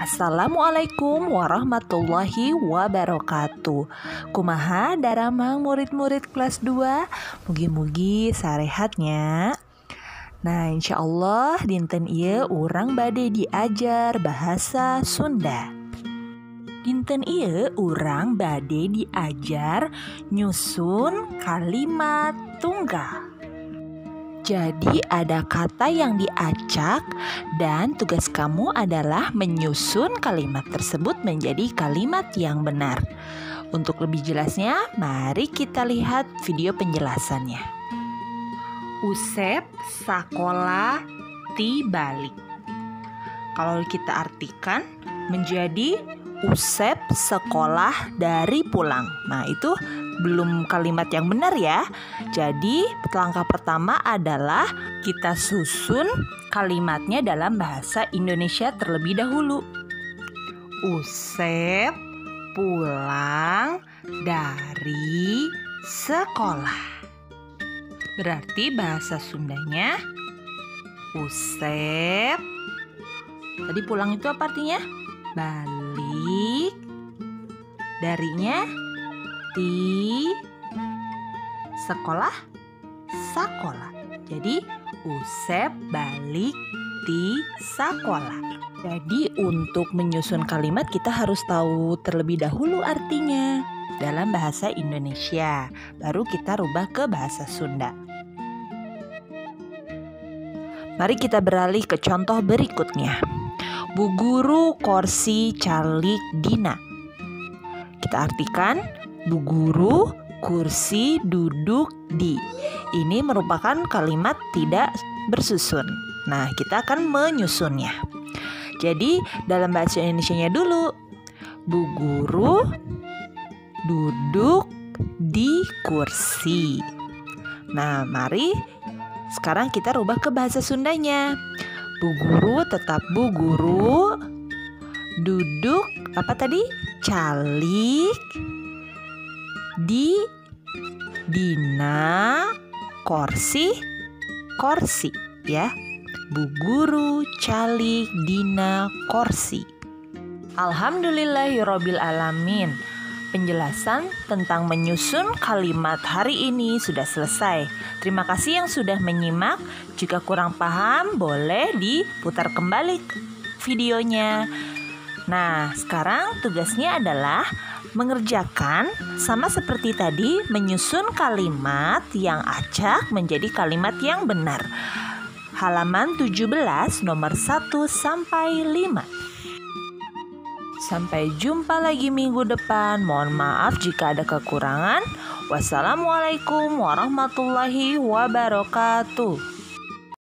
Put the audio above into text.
Assalamualaikum warahmatullahi wabarakatuh. Kumaha daramang murid-murid kelas 2 Mugi-mugi sarehatnya Nah insya Allah dinten iya orang bade diajar bahasa Sunda. Dinten iya orang bade diajar nyusun kalimat tunggal jadi ada kata yang diacak dan tugas kamu adalah menyusun kalimat tersebut menjadi kalimat yang benar. Untuk lebih jelasnya, mari kita lihat video penjelasannya. Usep sakola ti balik. Kalau kita artikan menjadi Usep sekolah dari pulang. Nah, itu belum kalimat yang benar ya. Jadi, langkah pertama adalah kita susun kalimatnya dalam bahasa Indonesia terlebih dahulu. Usep pulang dari sekolah. Berarti bahasa Sundanya Usep. Tadi pulang itu apa artinya? Balik. Darinya ti sekolah sekolah jadi usep balik di sekolah jadi untuk menyusun kalimat kita harus tahu terlebih dahulu artinya. Dalam bahasa Indonesia baru kita rubah ke bahasa Sunda. Mari kita beralih ke contoh berikutnya. Bu Guru Korsi Calik Dina. Kita artikan Bu Guru kursi duduk di. Ini merupakan kalimat tidak bersusun. Nah, kita akan menyusunnya. Jadi, dalam bahasa Indonesia-nya dulu. Bu Guru duduk di kursi. Nah, mari sekarang kita rubah ke bahasa Sundanya. Bu guru tetap bu guru. Duduk apa tadi? Calik di dina korsi korsi ya. Bu guru calik dina korsi. Alhamdulillahirabbil alamin. Penjelasan tentang menyusun kalimat hari ini sudah selesai. Terima kasih yang sudah menyimak. Jika kurang paham, boleh diputar kembali videonya. Nah, sekarang tugasnya adalah mengerjakan sama seperti tadi menyusun kalimat yang acak menjadi kalimat yang benar. Halaman 17 nomor 1 sampai 5. Sampai jumpa lagi minggu depan. Mohon maaf jika ada kekurangan. Wassalamualaikum warahmatullahi wabarakatuh.